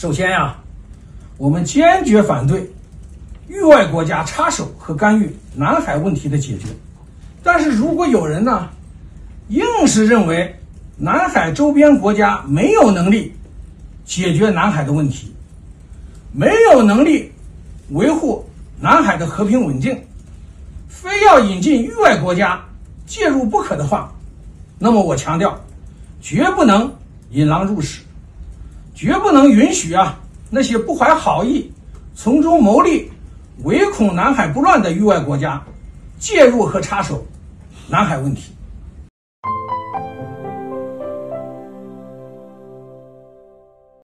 首先呀，我们坚决反对域外国家插手和干预南海问题的解决。但是如果有人呢，硬是认为南海周边国家没有能力解决南海的问题，没有能力维护南海的和平稳定，非要引进域外国家介入不可的话，那么我强调，绝不能引狼入室。绝不能允许啊那些不怀好意、从中牟利、唯恐南海不乱的域外国家介入和插手南海问题。